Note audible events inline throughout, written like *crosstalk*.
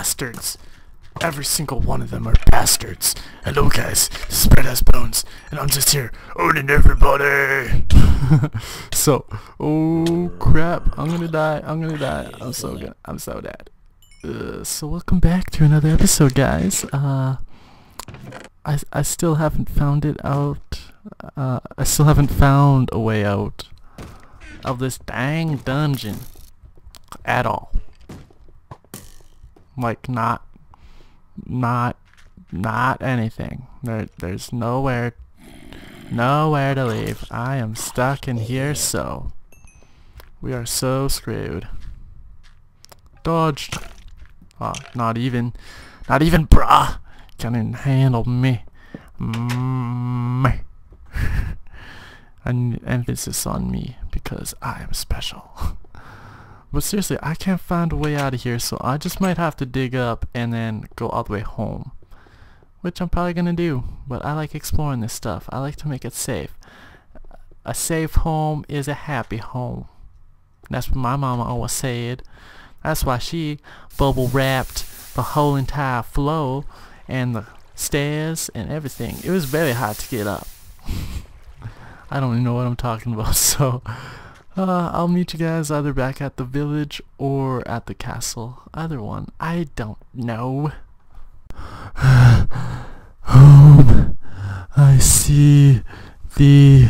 bastards. Every single one of them are bastards. Hello guys, Bread Has Bones, and I'm just here owning everybody. *laughs* so, oh crap, I'm gonna die, I'm gonna die, I'm so good, I'm so dead. Uh, so welcome back to another episode guys. Uh, I, I still haven't found it out, uh, I still haven't found a way out of this dang dungeon at all. Like not not not anything. There there's nowhere nowhere to leave. I am stuck in here so we are so screwed. Dodged. Oh, not even not even bruh can handle me. Mm-hmm. *laughs* Me. An emphasis on me because I am special. *laughs* But seriously, I can't find a way out of here, so I just might have to dig up and then go all the way home. Which I'm probably gonna do, but I like exploring this stuff. I like to make it safe. A safe home is a happy home. That's what my mama always said. That's why she bubble wrapped the whole entire floor and the stairs and everything. It was very hard to get up. *laughs* I don't even know what I'm talking about, *laughs* so uh, I'll meet you guys either back at the village or at the castle. Either one. I don't know. *sighs* Home. I see the...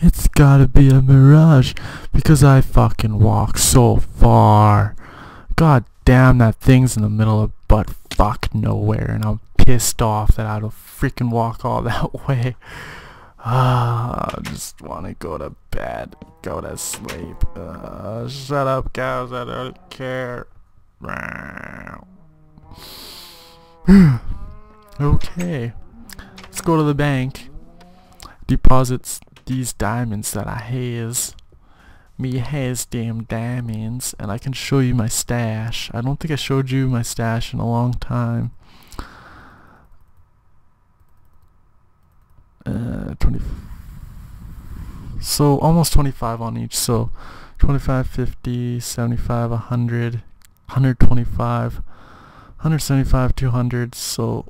It's gotta be a mirage because I fucking walk so far. God damn, that thing's in the middle of butt fuck nowhere and I'm pissed off that I had to freaking walk all *laughs* that way. Ah, I just want to go to bed. Go to sleep. Uh, shut up, cows. I don't care. *sighs* okay. Let's go to the bank. Deposits these diamonds that I has. Me has damn diamonds. And I can show you my stash. I don't think I showed you my stash in a long time. Uh, 20 so almost 25 on each so 25 50 75 100 125 175 200 so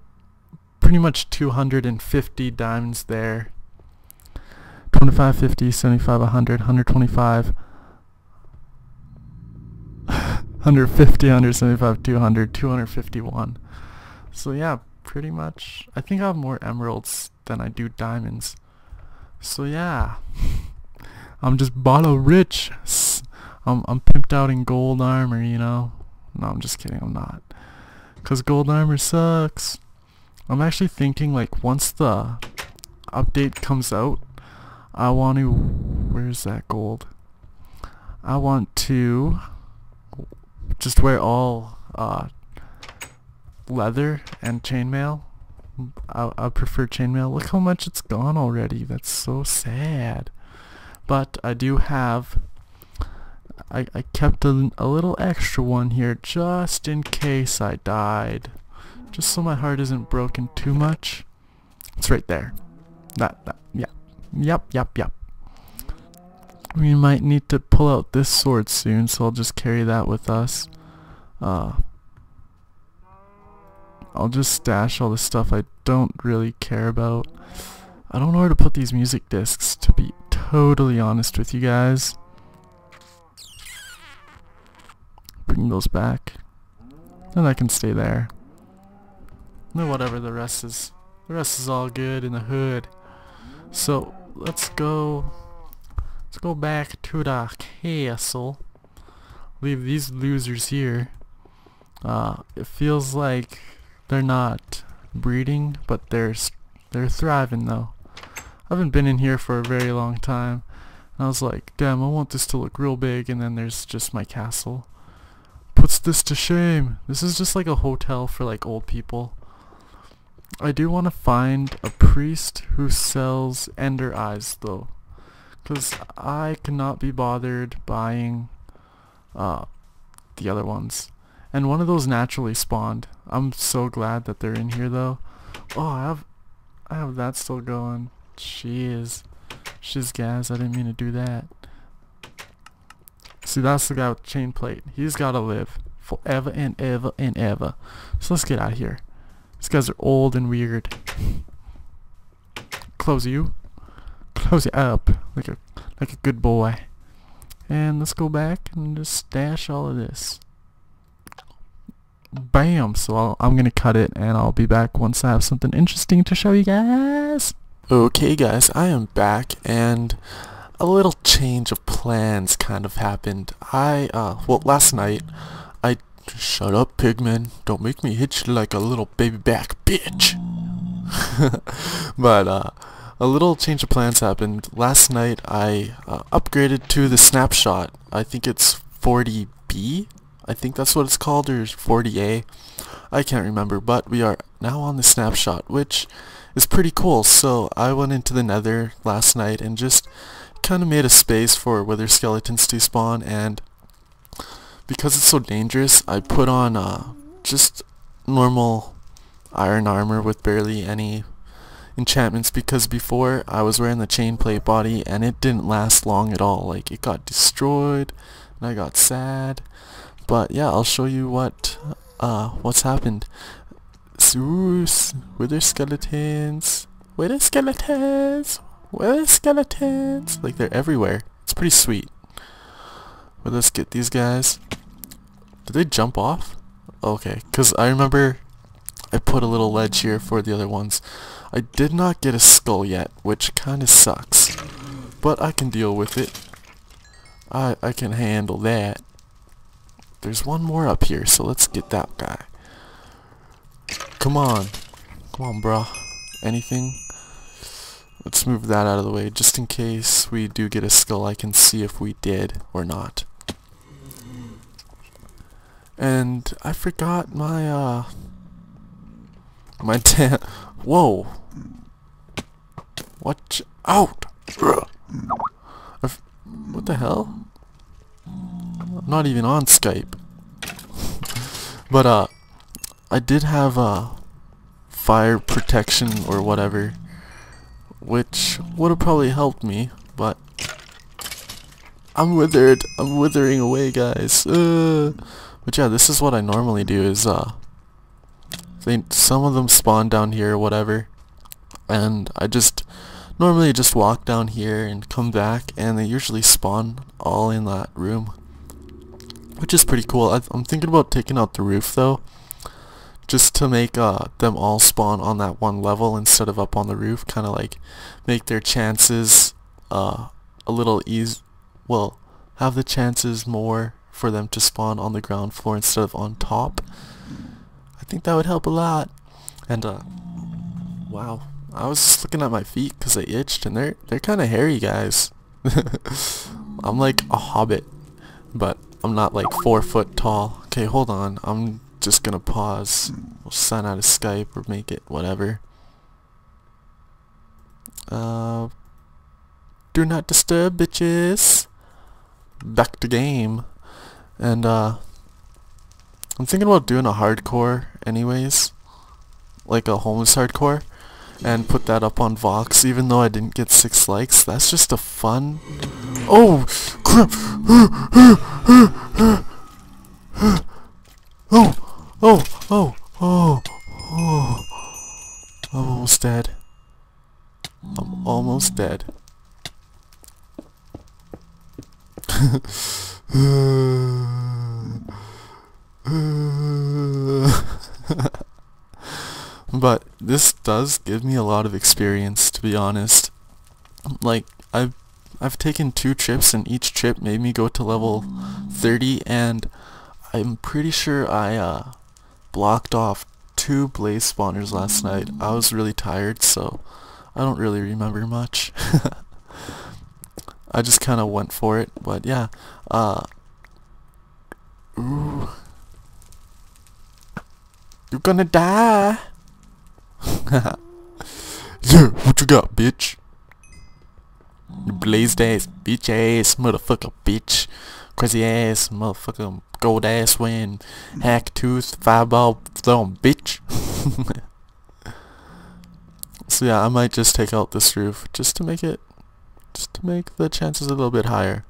pretty much 250 diamonds there. 25 50 75 100 125 150 *sighs* 175 200 251 so yeah pretty much I think I have more emeralds than I do diamonds. So yeah, I'm just bottle rich. I'm, I'm pimped out in gold armor, you know. No, I'm just kidding, I'm not. Because gold armor sucks. I'm actually thinking like once the update comes out, I want to, where's that gold? I want to just wear all uh, leather and chainmail I, I prefer chainmail. Look how much it's gone already. That's so sad. But I do have... I, I kept a, a little extra one here just in case I died. Just so my heart isn't broken too much. It's right there. That, that, yeah. Yep, yep, yep. We might need to pull out this sword soon, so I'll just carry that with us. Uh, I'll just stash all the stuff I don't really care about. I don't know where to put these music discs, to be totally honest with you guys. Bring those back. And I can stay there. No, whatever, the rest is... The rest is all good in the hood. So, let's go... Let's go back to the castle. Leave these losers here. Uh, it feels like they're not breeding, but they're they're thriving though. I haven't been in here for a very long time. And I was like, damn, I want this to look real big, and then there's just my castle. Puts this to shame. This is just like a hotel for like old people. I do want to find a priest who sells ender eyes though. Because I cannot be bothered buying uh, the other ones. And one of those naturally spawned. I'm so glad that they're in here though. Oh, I have I have that still going. Jeez. she's gas, I didn't mean to do that. See, that's the guy with chain plate. He's gotta live. forever and ever and ever. So let's get out of here. These guys are old and weird. Close you. Close it up like a like a good boy. And let's go back and just stash all of this. Bam! So I'll, I'm gonna cut it and I'll be back once I have something interesting to show you guys. Okay guys, I am back and a little change of plans kind of happened. I, uh, well last night, I, shut up pigman, don't make me hit you like a little baby back bitch. *laughs* but, uh, a little change of plans happened. Last night I uh, upgraded to the snapshot. I think it's 40B? I think that's what it's called, or 40A. I can't remember, but we are now on the snapshot, which is pretty cool. So I went into the nether last night and just kind of made a space for wither skeletons to spawn, and because it's so dangerous, I put on uh, just normal iron armor with barely any enchantments because before I was wearing the chain plate body and it didn't last long at all. Like it got destroyed and I got sad. But yeah, I'll show you what uh what's happened. Zeus, wither skeletons, wither skeletons, wither skeletons. Like they're everywhere. It's pretty sweet. But let's get these guys. Did they jump off? Okay, because I remember I put a little ledge here for the other ones. I did not get a skull yet, which kinda sucks. But I can deal with it. I, I can handle that. There's one more up here, so let's get that guy. Come on. Come on, bro. Anything? Let's move that out of the way, just in case we do get a skull, I can see if we did or not. And I forgot my, uh, my *laughs* damn... Whoa. Watch out! what the hell? I'm not even on Skype. but, uh, I did have, uh, fire protection or whatever, which would have probably helped me, but I'm withered. I'm withering away, guys. Uh, but yeah, this is what I normally do is, uh, they some of them spawn down here or whatever and I just normally just walk down here and come back and they usually spawn all in that room which is pretty cool I, am thinking about taking out the roof though just to make uh, them all spawn on that one level instead of up on the roof kind of like make their chances uh, a little easy well have the chances more for them to spawn on the ground floor instead of on top I think that would help a lot. And, uh, wow. I was just looking at my feet because they itched, and they're, they're kind of hairy, guys. *laughs* I'm like a hobbit, but I'm not like four foot tall. Okay, hold on. I'm just gonna pause. We'll sign out of Skype or make it whatever. Uh, do not disturb, bitches. Back to game. And, uh, I'm thinking about doing a hardcore anyways. Like a homeless hardcore. And put that up on Vox even though I didn't get six likes. That's just a fun... Oh! Crap! Oh! Oh! Oh! Oh! Oh! I'm almost dead. I'm almost dead. *laughs* but this does give me a lot of experience to be honest. Like I've I've taken two trips and each trip made me go to level 30 and I'm pretty sure I uh, blocked off two blaze spawners last night. I was really tired so I don't really remember much. *laughs* I just kinda went for it but yeah uh ooh. You're gonna die. Yeah, what you got, bitch? You blazed ass, bitch ass, motherfucker, bitch. Crazy ass, motherfucker, gold ass win, hack tooth, fireball thrown, bitch. *laughs* so yeah, I might just take out this roof just to make it, just to make the chances a little bit higher.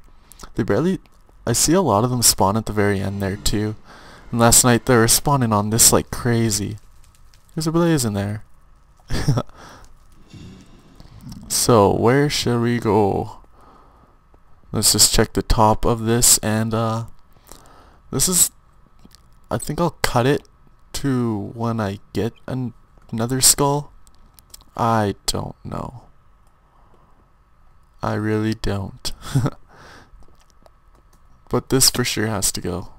They barely, I see a lot of them spawn at the very end there too And last night they were spawning on this like crazy. There's a blaze in there. *laughs* so where shall we go? Let's just check the top of this and uh this is I think I'll cut it to when I get an another skull. I don't know. I really don't. *laughs* but this for sure has to go.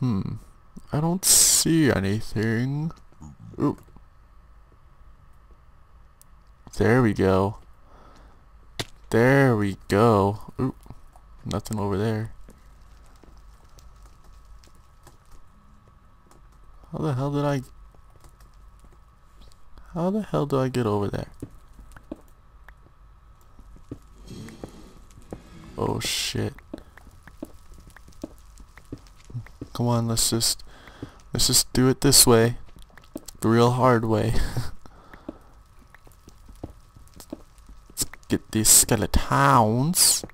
Hmm. I don't see anything. Ooh. There we go. There we go. Ooh. Nothing over there. How the hell did I... How the hell do I get over there? Oh shit. Come on, let's just let's just do it this way. The real hard way. let's get these skeletons.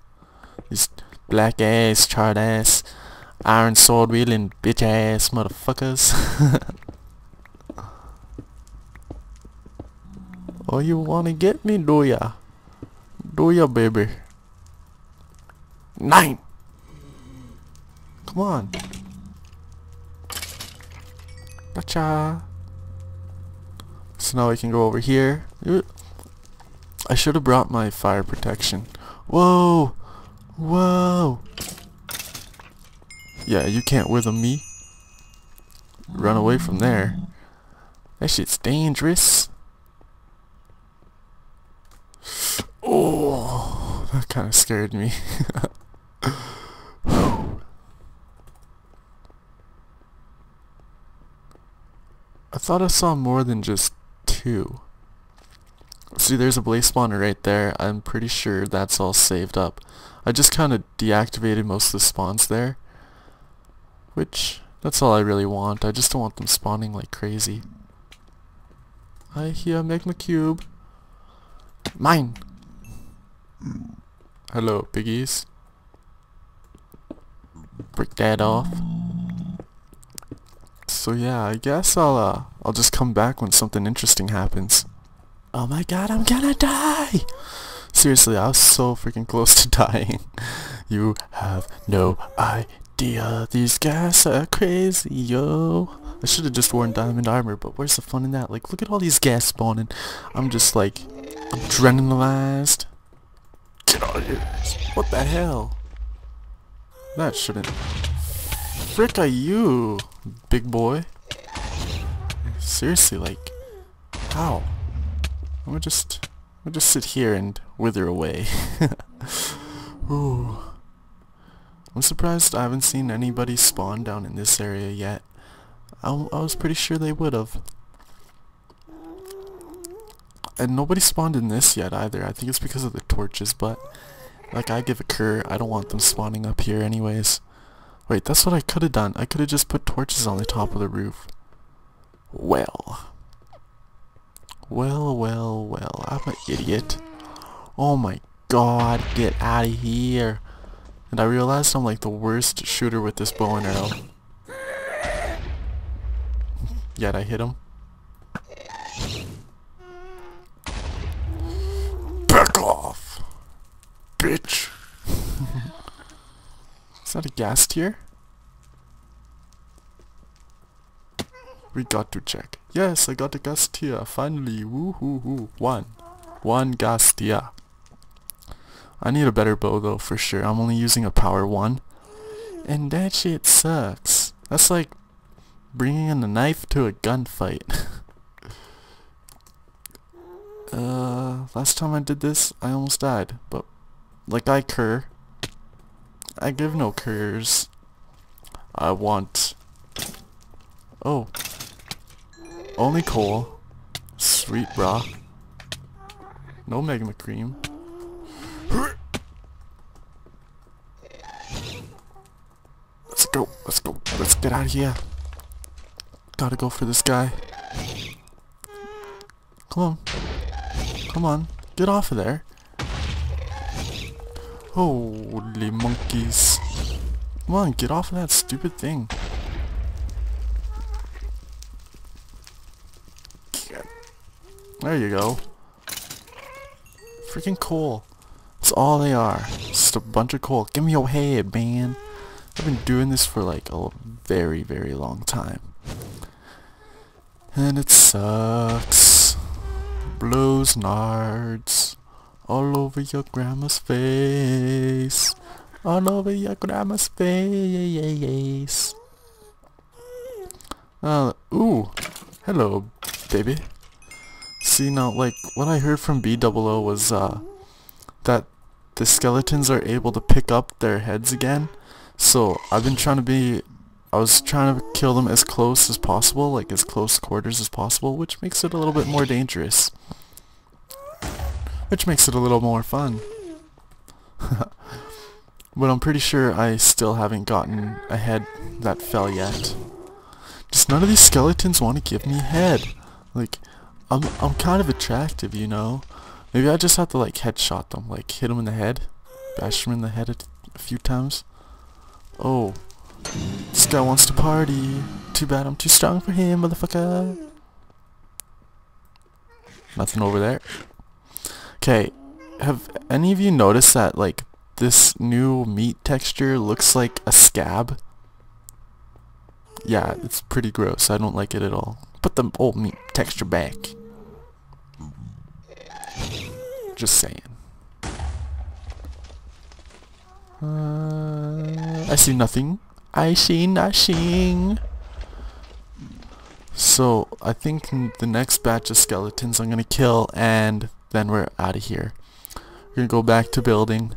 These black ass, charred ass, iron sword wielding bitch ass motherfuckers. *laughs* oh you wanna get me do ya? Do ya baby? Nine! Come on. So now I can go over here. I should have brought my fire protection. Whoa! Whoa! Yeah, you can't wither me. Run away from there. That shit's dangerous. Oh, that kind of scared me. *laughs* thought I saw more than just two. See, there's a blaze spawner right there. I'm pretty sure that's all saved up. I just kind of deactivated most of the spawns there. Which, that's all I really want. I just don't want them spawning like crazy. I hear Magma Cube. Mine! Hello, piggies. Break that off. So yeah, I guess I'll uh, I'll just come back when something interesting happens. Oh my god, I'm gonna die! Seriously, I was so freaking close to *laughs* dying. You have no idea. These guys are crazy, yo. I should have just worn diamond armor, but where's the fun in that? Like, look at all these gas spawning. I'm just like, adrenalized. Get out of here. What the hell? That shouldn't... Frick are you? Big boy. Seriously, like, how? Gonna just, gonna just sit here and wither away. *laughs* Ooh. I'm surprised I haven't seen anybody spawn down in this area yet. I, I was pretty sure they would have. And nobody spawned in this yet either. I think it's because of the torches, but like I give a cur, I don't want them spawning up here anyways. Wait, that's what I could have done. I could have just put torches on the top of the roof. Well. Well, well, well. I'm an idiot. Oh my god, get out of here. And I realized I'm like the worst shooter with this bow and arrow. *laughs* Yet I hit him. Back off! Bitch! That a ghast tear? We got to check. Yes, I got a ghast tear. Finally. Woo hoo hoo. One. One ghast tear. I need a better bow though, for sure. I'm only using a power 1. And that shit sucks. That's like bringing in a knife to a gunfight. *laughs* uh, last time I did this, I almost died. But, like I cur, I give no curs. I want... Oh. Only coal. Sweet, brah. No Magma Cream. Let's go. Let's go. Let's get out of here. Gotta go for this guy. Come on. Come on. Get off of there. Holy monkeys. Come on, get off of that stupid thing. There you go. Freaking coal. That's all they are. Just a bunch of coal. Give me your head, man. I've been doing this for like a very, very long time. And it sucks. Blows nards. All over your grandma's face. All over your grandma's face. Uh, ooh. Hello, baby. See now, like, what I heard from B00 was, uh, that the skeletons are able to pick up their heads again. So, I've been trying to be, I was trying to kill them as close as possible, like as close quarters as possible, which makes it a little bit more dangerous. Which makes it a little more fun. *laughs* but I'm pretty sure I still haven't gotten a head that fell yet. Just none of these skeletons want to give me head. Like, I'm I'm kind of attractive, you know. Maybe I just have to like headshot them, like hit them in the head, bash them in the head a, a few times. Oh, this guy wants to party. Too bad I'm too strong for him, motherfucker. Nothing over there. Okay, have any of you noticed that like this new meat texture looks like a scab? Yeah, it's pretty gross. I don't like it at all put the old meat texture back. Just saying. Uh, I see nothing. I see nothing. So, I think the next batch of skeletons I'm gonna kill and then we're out of here. We're gonna go back to building.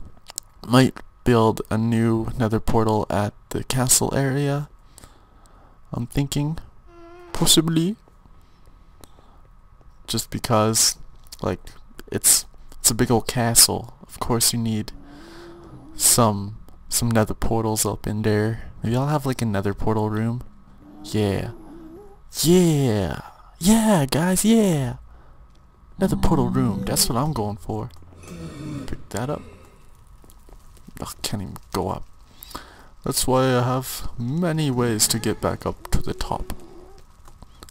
Might build a new nether portal at the castle area. I'm thinking. Possibly. Just because like it's it's a big old castle. Of course you need some some nether portals up in there. Maybe I'll have like a nether portal room. Yeah. Yeah. Yeah guys yeah nether portal room that's what I'm going for pick that up I can't even go up that's why I have many ways to get back up to the top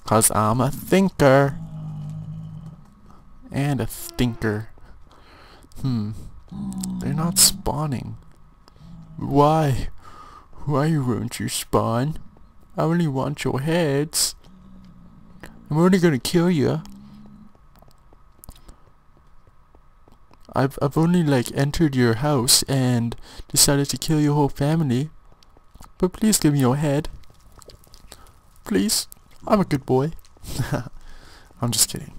Cause I'm a thinker. And a stinker. Hmm. They're not spawning. Why? Why won't you spawn? I only want your heads. I'm only gonna kill you. I've I've only like entered your house and decided to kill your whole family. But please give me your head. Please. I'm a good boy. *laughs* I'm just kidding.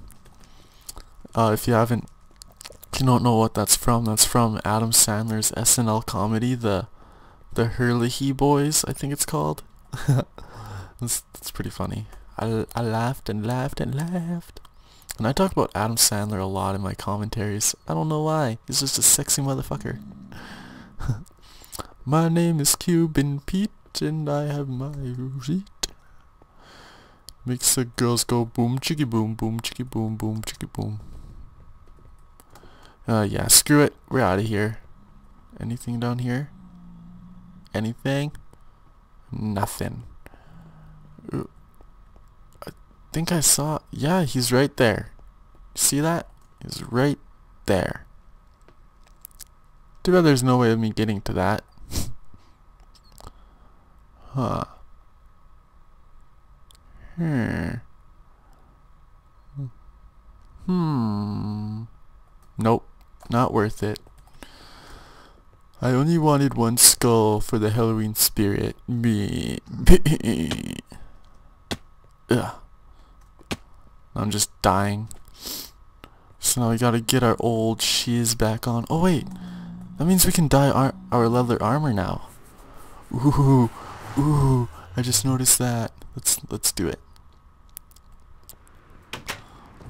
Uh, if you haven't, if you don't know what that's from, that's from Adam Sandler's SNL comedy, the the Herlihy Boys, I think it's called. *laughs* that's, that's pretty funny. I, I laughed and laughed and laughed. And I talk about Adam Sandler a lot in my commentaries. I don't know why. He's just a sexy motherfucker. *laughs* my name is Cuban Pete, and I have my reet. Makes the girls go boom chicky boom boom chicky boom boom chicky boom. Uh yeah, screw it. We're out of here. Anything down here? Anything? Nothing. I think I saw yeah, he's right there. See that? He's right there. Too bad there's no way of me getting to that. *laughs* huh. Hmm. Hmm. Nope. Not worth it. I only wanted one skull for the Halloween spirit. Me. *laughs* Ugh. I'm just dying. So now we gotta get our old shiz back on. Oh wait. That means we can dye our, our leather armor now. Ooh. Ooh. I just noticed that. Let's let's do it.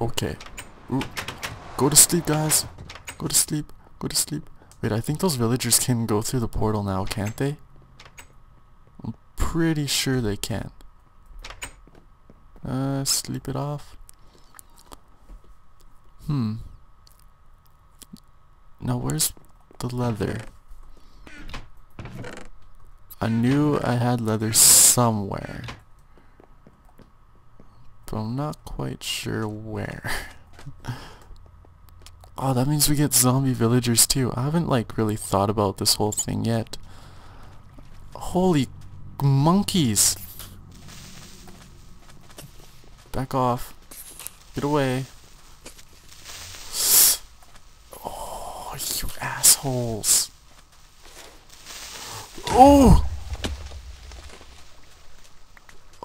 Okay. Ooh. Go to sleep, guys. Go to sleep. Go to sleep. Wait, I think those villagers can go through the portal now, can't they? I'm pretty sure they can. Uh, sleep it off. Hmm. Now, where's the leather? I knew I had leather somewhere. But I'm not quite sure where. *laughs* oh, that means we get zombie villagers too. I haven't like really thought about this whole thing yet. Holy monkeys! Back off. Get away. Oh, you assholes. Oh!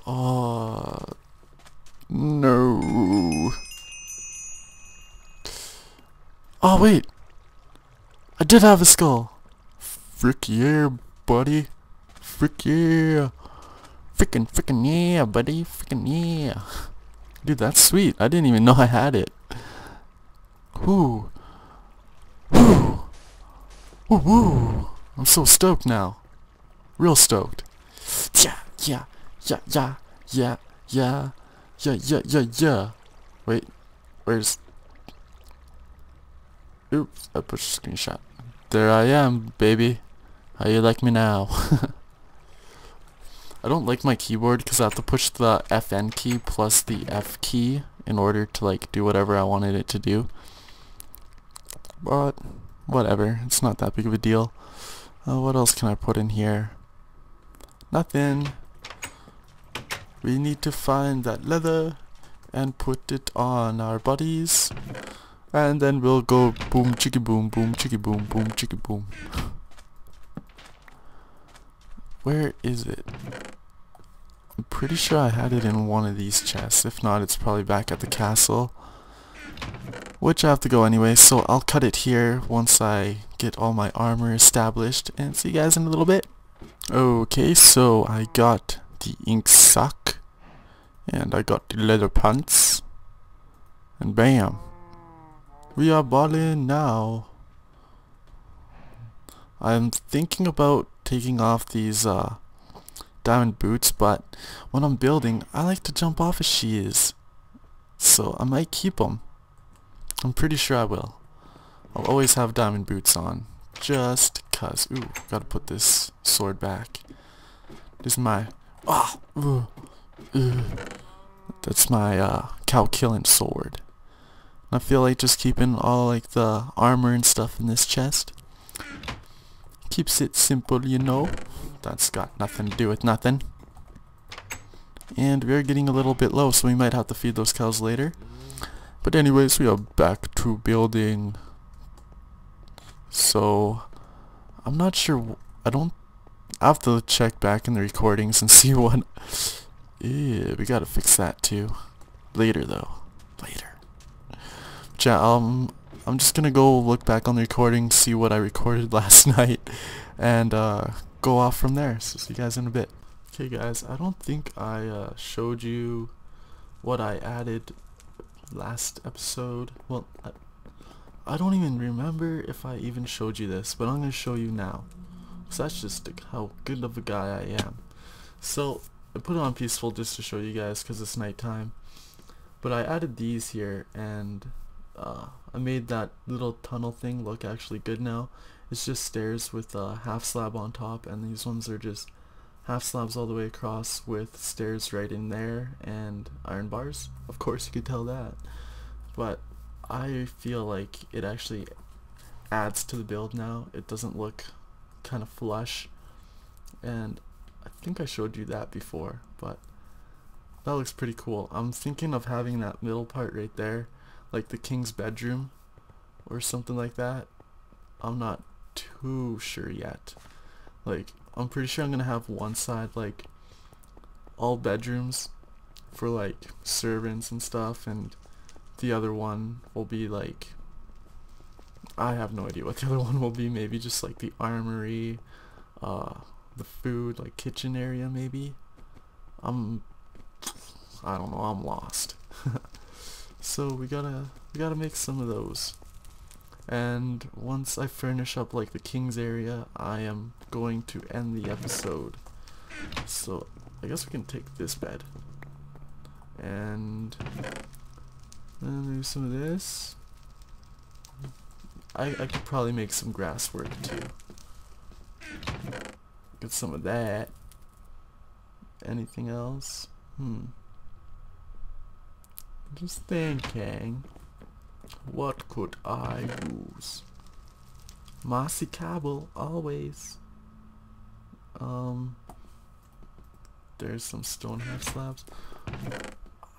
Oh. No. Oh, wait. I did have a skull. Frick yeah, buddy. Frick yeah. Frickin' frickin' yeah, buddy. Frickin' yeah. Dude, that's sweet. I didn't even know I had it. Whoo. Whoo. Woo woo. I'm so stoked now. Real stoked. Yeah, yeah, yeah, yeah, yeah, yeah, yeah, yeah, yeah, yeah. Wait, where's... Oops, I pushed a screenshot. There I am, baby. How you like me now? *laughs* I don't like my keyboard because I have to push the FN key plus the F key in order to like do whatever I wanted it to do. But whatever, it's not that big of a deal. Uh, what else can I put in here? Nothing. We need to find that leather and put it on our bodies. And then we'll go boom chicky boom boom chicky boom boom chicky boom. Where is it? I'm pretty sure I had it in one of these chests. If not, it's probably back at the castle. Which I have to go anyway, so I'll cut it here once I get all my armor established. And see you guys in a little bit. Okay, so I got the ink sac. And I got the leather pants. And bam. We are balling now. I'm thinking about taking off these uh, diamond boots, but when I'm building, I like to jump off of shears. So I might keep them. I'm pretty sure I will. I'll always have diamond boots on. Just cuz. Ooh, gotta put this sword back. This is my... Ah! Ooh, ooh. That's my uh, cow killing sword. I feel like just keeping all like the armor and stuff in this chest. Keeps it simple, you know. That's got nothing to do with nothing. And we're getting a little bit low, so we might have to feed those cows later. But anyways, we are back to building. So, I'm not sure, I don't, I have to check back in the recordings and *laughs* see what, yeah, we gotta fix that too. Later though, later. But yeah, um, I'm just gonna go look back on the recording, see what I recorded *laughs* last night, and uh, go off from there. So see you guys in a bit. Okay guys, I don't think I uh, showed you what I added last episode. Well, I, don't even remember if I even showed you this, but I'm going to show you now. So that's just how good of a guy I am. So, I put it on peaceful just to show you guys because it's nighttime. But I added these here and uh, I made that little tunnel thing look actually good now. It's just stairs with a half slab on top and these ones are just half slabs all the way across with stairs right in there and iron bars. Of course you could tell that. But I feel like it actually adds to the build now. It doesn't look kind of flush and I think I showed you that before but that looks pretty cool. I'm thinking of having that middle part right there like the king's bedroom or something like that. I'm not too sure yet. Like I'm pretty sure I'm gonna have one side like all bedrooms for like servants and stuff and the other one will be like I have no idea what the other *laughs* one will be maybe just like the armory uh the food like kitchen area maybe. I'm I don't know I'm lost. *laughs* So we gotta we gotta make some of those and once I furnish up like the king's area I am going to end the episode so I guess we can take this bed and then do some of this I, I could probably make some grass work too Get some of that. Anything else? Hmm. Just thinking. What could I use? Mossy cobble, always. Um, there's some stone half slabs.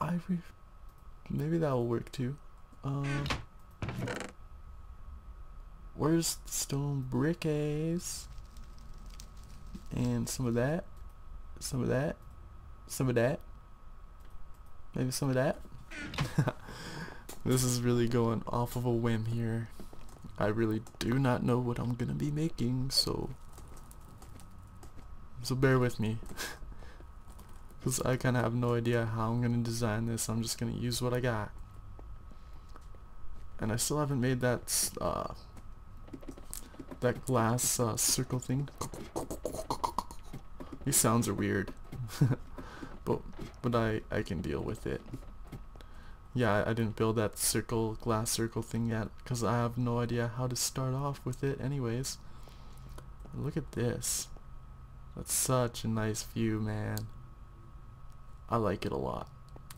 Ivory, maybe that will work too. Um, where's the stone brickies? And some of that, some of that, some of that, maybe some of that. *laughs* this is really going off of a whim here. I really do not know what I'm gonna be making, so so bear with me. *laughs* Because I kind of have no idea how I'm gonna design this. I'm just gonna use what I got. And I still haven't made that uh, that glass uh, circle thing. *laughs* These sounds are weird, *laughs* but but I I can deal with it yeah, I didn't build that circle, glass circle thing yet, because I have no idea how to start off with it anyways. Look at this. That's such a nice view, man. I like it a lot.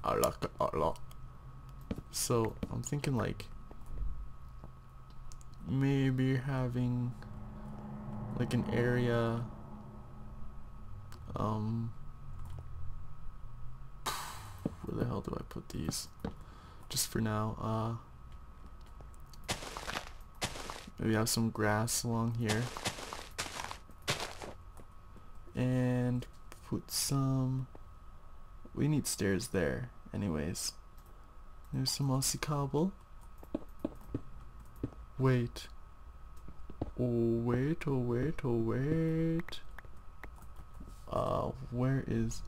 I like it a lot. So, I'm thinking like, maybe having like an area, um, where the hell do I put these? Just for now. Uh, maybe have some grass along here. And put some... We need stairs there, anyways. There's some mossy cobble. Wait. Oh, wait, oh, wait, oh, wait. Uh, where is...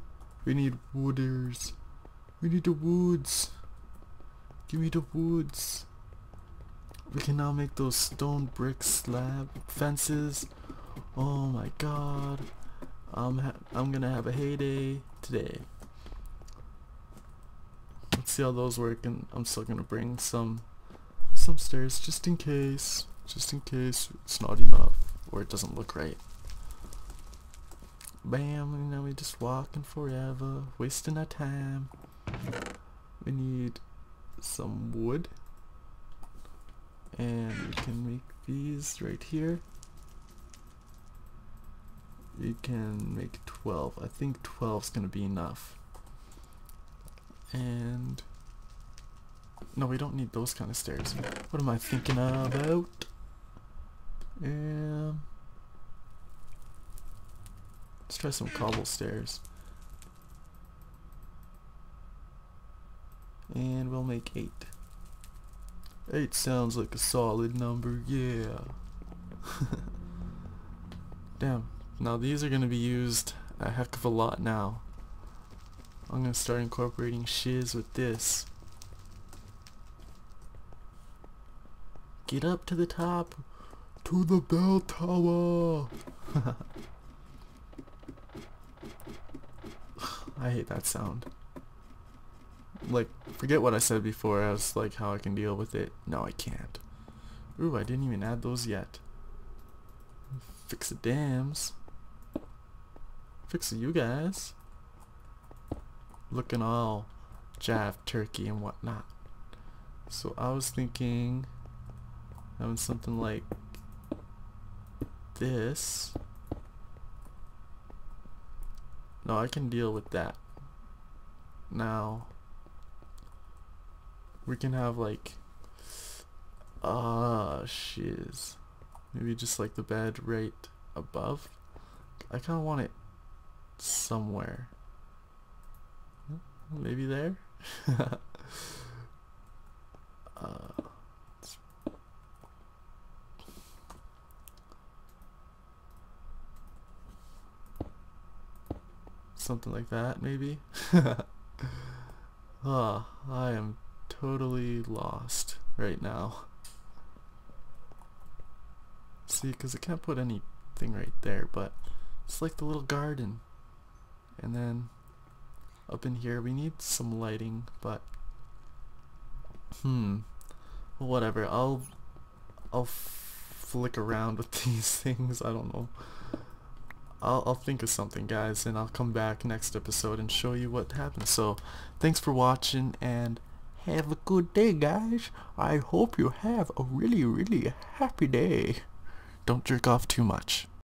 We need wooders. We need the woods. Give me the woods. We can now make those stone brick slab fences. Oh my god. I'm I'm gonna have a heyday today. Let's see how those work and I'm still gonna bring some some stairs just in case. Just in case it's not enough or it doesn't look right. Bam, now we just walking forever, wasting our time. We need some wood. And we can make these right here. You can make 12 I think 12 is gonna be enough. And no we don't need those kind of stairs. What am I thinking about? And let's try some cobble stairs and we'll make 8. 8 sounds like a solid number, yeah. *laughs* Damn, now these are going to be used a heck of a lot now. I'm going to start incorporating shiz with this. Get up to the top! To the bell tower! *laughs* I hate that sound like, forget what I said before as, like, how I can deal with it. No, I can't. Ooh, I didn't even add those yet. Fix the dams. Fix you guys. Looking all jav turkey and whatnot. So I was thinking having something like this. No, I can deal with that. Now, we can have like ah uh, shiz. Maybe just like the bed right above. I kind of want it somewhere. Maybe there? *laughs* Uh, something like that maybe? *laughs* Ah I am totally lost right now. See, because I can't put anything right there, but it's like the little garden. And then up in here we need some lighting, but hmm, well, whatever. I'll I'll flick around with *laughs* these things. I don't know. I'll, I'll think of something guys and I'll come back next episode and show you what happened. So thanks for watching and have a good day guys. I hope you have a really really happy day. Don't jerk off too much.